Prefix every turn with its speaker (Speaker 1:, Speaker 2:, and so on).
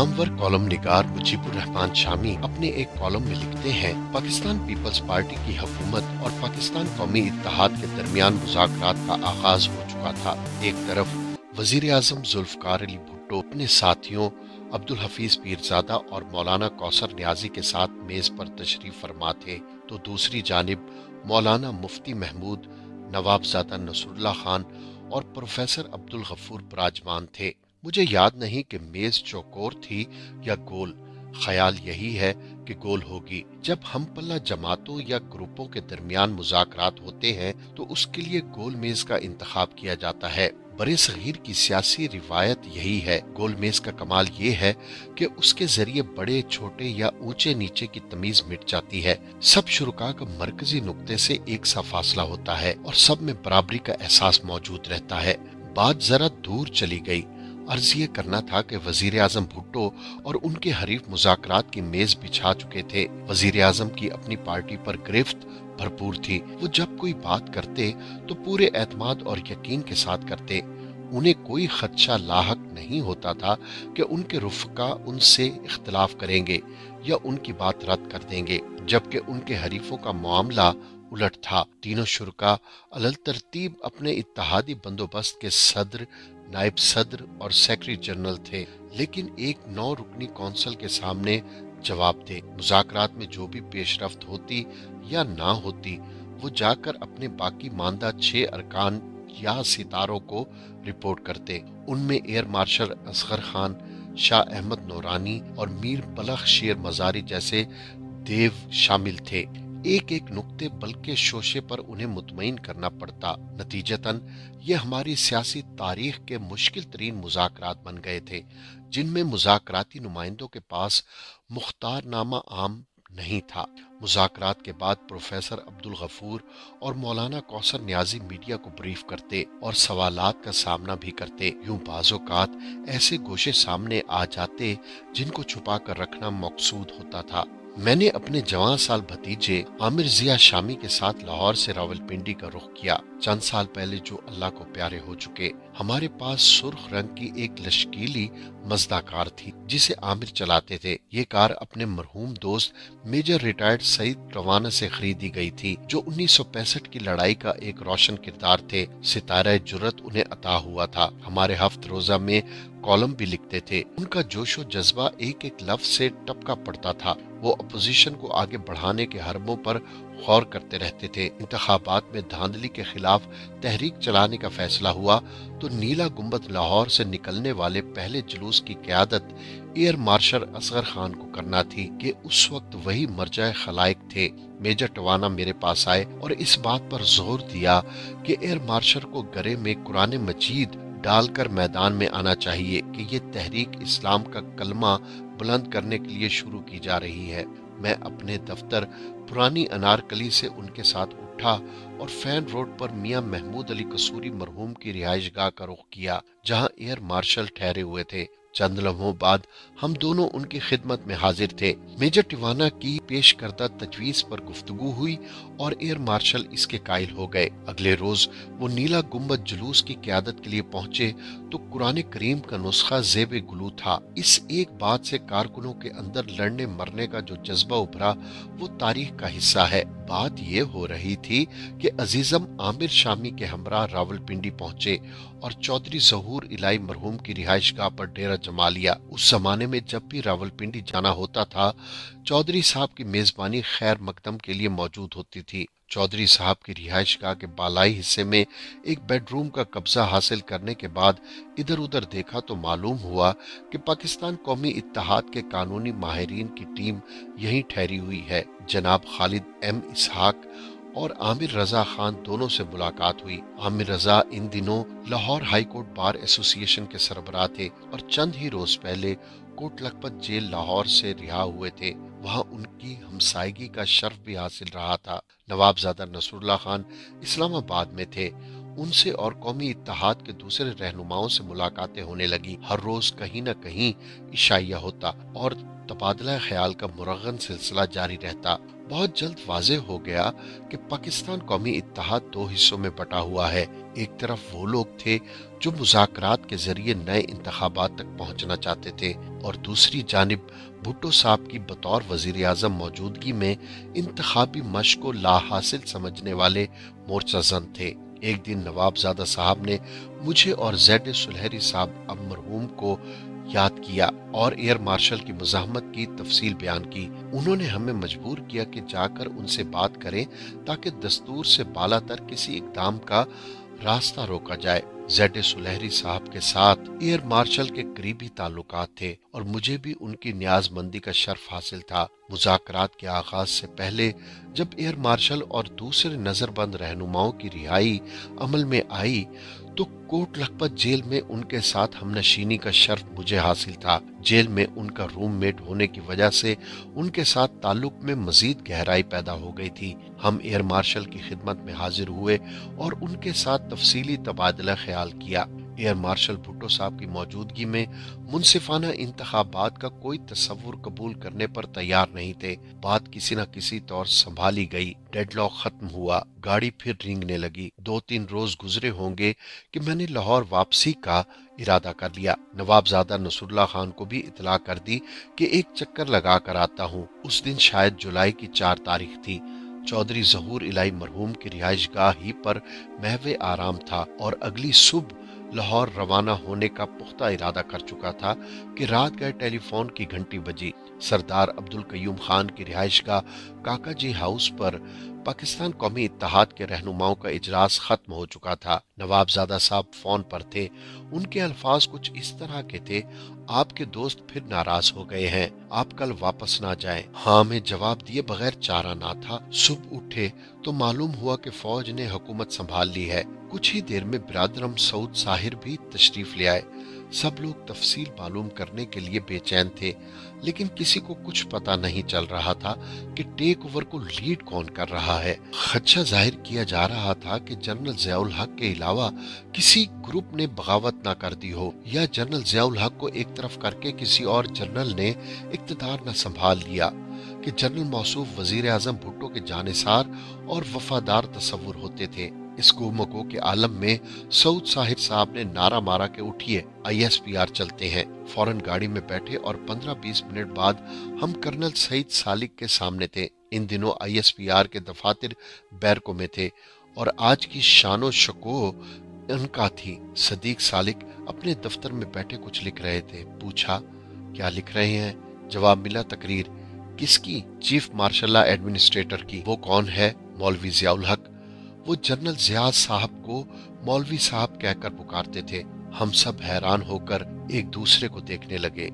Speaker 1: Namvar column निगार मुजीबुर रहमान शामी अपने एक कॉलम में लिखते हैं, पाकिस्तान पीपल्स पार्टी की हुकूमत और पाकिस्तान कौमी इतिहाद के दरमियान मुजाकर का आगाज़ हो चुका था। एक तरफ़ वज़ीर आज़म जुल्फकार अली भुट्टो अपने साथियों, अब्दुल हफीज पीरजादा और मौलाना कौसर न्याजी के साथ मेज पर तशरीफ़ फरमा थे तो दूसरी जानब मौलाना मुफ्ती महमूद नवाबजादा नसरुल्ला खान और प्रोफेसर अब्दुल गफूर बराजमान थे। मुझे याद नहीं कि मेज चौकोर थी या गोल। ख्याल यही है कि गोल होगी। जब हम पल्ला जमातों या ग्रुपों के दरमियान मुजाकरात होते हैं तो उसके लिए गोल मेज का इंतखाब किया जाता है। बड़े सगीर की सियासी रिवायत यही है। गोल मेज का कमाल ये है कि उसके ज़रिए बड़े, छोटे या ऊँचे नीचे की तमीज मिट जाती है। सब शुरुका का मरकजी नुक्ते से एक सा फासला होता है और सब में बराबरी का एहसास मौजूद रहता है। बात जरा दूर चली गई। अर्ज़ ये करना था कि वज़ीर आज़म भुट्टो और उनके हरीफ मुजाकरात की मेज बिछा चुके थे। वज़ीर आज़म की अपनी पार्टी पर गिरफ्त भरपूर थी। वो जब कोई बात करते तो पूरे एतमाद और यकीन के साथ करते। उन्हें कोई खदशा लाक नहीं होता था कि उनके रुफका उनसे इख्तलाफ करेंगे या उनकी बात रद्द कर देंगे, जबकि उनके हरीफों का मामला उलट था। तीनों शुरा अलल तरतीब अपने इत्तेहादी बंदोबस्त के सदर नायब सदर और सेक्रेटरी जनरल थे, लेकिन एक नौ रुकनी कौंसिल के सामने जवाब दे। मुजाकरात में जो भी पेशरफ होती या ना होती, वो जाकर अपने बाकी मानदा छह अरकान या सितारों को रिपोर्ट करते। उनमें एयर मार्शल असगर खान, शाह अहमद नौरानी और मीर बलख शेर मजारी जैसे देव शामिल थे। एक एक नुक्ते बल्कि शोशे पर उन्हें मुतमिन करना पड़ता। नतीजतन, ये हमारी सियासी तारीख के मुश्किल तरीन मुजाकर बन गए थे, जिनमें मुजाकराती नुमाइंदों के पास मुख्तार नामा आम नहीं था। मुजाकरात के बाद प्रोफेसर अब्दुल गफूर और मौलाना कौसर न्याजी मीडिया को ब्रीफ करते और सवालात का सामना भी करते। यूँ बाजोकात ऐसे गोशे सामने आ जाते जिनको छुपा कर रखना मकसूद होता था। मैंने अपने जवान साल भतीजे आमिर जिया शामी के साथ लाहौर से रावलपिंडी का रुख किया। चंद साल पहले जो अल्लाह को प्यारे हो चुके, हमारे पास सुर्ख रंग की एक लश्कीली मजदा कार थी, जिसे आमिर चलाते थे। ये कार अपने मरहूम दोस्त मेजर रिटायर्ड सईद रवाना से खरीदी गई थी, जो 1965 की लड़ाई का एक रोशन किरदार थे। सितारा जुरत उन्हें अता हुआ था। हमारे हफ्त रोजा में कॉलम भी लिखते थे। उनका जोशो जज्बा एक एक लफ्ज से टपका पड़ता था। वो अपोजिशन को आगे बढ़ाने के हरबों पर गौर करते रहते थे। इंतबात में धांधली के खिलाफ तहरीक चलाने का फैसला हुआ तो नीला गुंबद लाहौर से निकलने वाले पहले जुलूस की क्यादत एयर मार्शल असगर खान को करना थी कि उस वक्त वही मरजाए खलाइक थे। मेजर टवाना मेरे पास आए और इस बात पर ज़ोर दिया कि एयर मार्शल को गरे में कुरान मजीद डालकर मैदान में आना चाहिए कि ये तहरीक इस्लाम का कलमा बुलंद करने के लिए शुरू की जा रही है। मैं अपने दफ्तर पुरानी अनारकली से उनके साथ उठा और फ़ैन रोड पर मियाँ महमूद अली कसूरी मरहूम की रिहाइश गाह का रुख किया, जहाँ एयर मार्शल ठहरे हुए थे। चंद लम्हों बाद हम दोनों उनकी खिदमत में हाजिर थे। मेजर टिवाना की पेश करदा तजवीज पर गुफ्तगु हुई और एयर मार्शल इसके कायल हो गए। अगले रोज वो नीला गुंबद जुलूस की क्यादत के लिए पहुँचे तो कुरान करीम का नुस्खा जेब गुलू था। इस एक बात से कारकुनों के अंदर लड़ने मरने का जो जज्बा उभरा वो तारीख का हिस्सा है। बात ये हो रही थी कि अजीजम आमिर शामी के हमरा रावलपिंडी पहुँचे और चौधरी जहूर इलाई मरहूम की रिहाइश गाह पर डेरा जमा लिया। उस जमाने में जब भी रावलपिंडी जाना होता था, चौधरी साहब की मेजबानी खैर मकदम के लिए मौजूद होती थी। चौधरी साहब की रिहाइश गाह के बालाई हिस्से में एक बेडरूम का कब्जा हासिल करने के बाद इधर उधर देखा तो मालूम हुआ कि पाकिस्तान कौमी इतिहाद के कानूनी माहरीन की टीम यहीं ठहरी हुई है। जनाब खालिद एम इसहाक और आमिर रजा खान दोनों से मुलाकात हुई। आमिर रजा इन दिनों Lahore high court bar association के सरबराह थे और चंद ही रोज पहले कोट लखपत जेल लाहौर से रिहा हुए थे। वहाँ उनकी हमसायगी का शर्फ भी हासिल रहा था। नवाबजादा नसरुल्ला खान इस्लामाबाद में थे। उनसे और कौमी इतिहाद के दूसरे रहनुमाओं से मुलाकातें होने लगी। हर रोज कहीं न कहीं इशाइया होता और तबादला ख्याल का मुरगन सिलसिला जारी रहता। बहुत जल्द वाजे हो गया कि पाकिस्तान कौमी इतिहाद दो हिस्सों में बटा हुआ है। एक तरफ़ वो लोग थे जो मुजाकरात के ज़रिए नए इंतबात तक पहुँचना चाहते थे और दूसरी जानब भुट्टो साहब की बतौर वज़ीर अजम मौजूदगी में इंतबी मश को लाहासिल समझने वाले मोर्चा जन थे। एक दिन नवाबजादा साहब ने मुझे और जैड सुलहरी साहब अब मरहूम को याद किया और एयर मार्शल की मजामत की तफसील बयान की। उन्होंने हमें मजबूर किया कि जाकर उनसे बात करें ताकि दस्तूर से बाला तर किसी इकदाम का रास्ता रोका जाए। जेड सुलहरी साहब के साथ एयर मार्शल के करीबी ताल्लुक थे और मुझे भी उनकी न्याजमंदी का शर्फ हासिल था। मुजाकरात के आगाज़ से पहले जब एयर मार्शल और दूसरे नजरबंद रहनुमाओं की रिहाई अमल में आई तो कोट लखपत जेल में उनके साथ हमनशीनी का शर्फ मुझे हासिल था। जेल में उनका रूममेट होने की वजह से उनके साथ ताल्लुक में मजीद गहराई पैदा हो गई थी। हम एयर मार्शल की खिदमत में हाजिर हुए और उनके साथ तफसीली तबादला ख्याल किया। एयर मार्शल भुट्टो साहब की मौजूदगी में मुनसिफाना इंतबात का कोई तस्वुर कबूल करने पर तैयार नहीं थे। बात किसी न किसी तौर संभाली गई। डेडलॉक खत्म हुआ। गाड़ी फिर रिंगने लगी। दो तीन रोज गुजरे होंगे कि मैंने लाहौर वापसी का इरादा कर लिया। नवाबजादा नसरुल्ला खान को भी इतला कर दी कि एक चक्कर लगा कर आता हूँ। उस दिन शायद जुलाई की चार तारीख थी। चौधरी जहूर इलाई मरहूम की रिहाइश गाह ही पर महवे आराम था और अगली सुबह लाहौर रवाना होने का पुख्ता इरादा कर चुका था कि रात गए टेलीफोन की घंटी बजी। सरदार अब्दुल कयूम खान की रिहाइश का काका जी हाउस पर पाकिस्तान कौमी इतिहाद के रहनुमाओं का इजलास खत्म हो चुका था। नवाबजादा साहब फ़ोन पर थे। उनके अल्फाज कुछ इस तरह के थे, आपके दोस्त फिर नाराज़ हो गए हैं। आप कल वापस ना जाएँ। हाँ में जवाब दिए बगैर चारा ना था। सुबह उठे तो मालूम हुआ कि फौज ने हुकूमत संभाल ली है। कुछ ही देर में बिरादरम सऊद साहिर भी तशरीफ़ ले आए। सब लोग तफसील मालूम करने के लिए बेचैन थे, लेकिन किसी को कुछ पता नहीं चल रहा था कि टेक ओवर को लीड कौन कर रहा है। खदशा ज़ाहिर किया जा रहा था कि जनरल जयाउल हक के अलावा किसी ग्रुप ने बगावत ना कर दी हो, या जनरल जयाउल हक को एक तरफ़ करके किसी और जनरल ने इकतदार न संभाल लिया कि जनरल मौसू वज़ीर आज़म भुट्टो के जानेसार और वफादार तस्वुर होते थे। इस गुमको के आलम में सऊद साहिब साहब ने नारा मारा के उठिए आईएसपीआर चलते हैं। फ़ौरन गाड़ी में बैठे और 15-20 मिनट बाद हम कर्नल सईद सालिक के सामने थे। इन दिनों आईएसपीआर के दफातर बैरको में थे और आज की शानो शको उनका थी। सदीक सालिक अपने दफ्तर में बैठे कुछ लिख रहे थे। पूछा, क्या लिख रहे हैं? जवाब मिला, तकरीर। किसकी? चीफ मार्शल एडमिनिस्ट्रेटर की। वो कौन है? मौलवी जियाउल हक। वो जनरल जियाद साहब को मौलवी साहब कहकर पुकारते थे। हम सब हैरान होकर एक दूसरे को देखने लगे।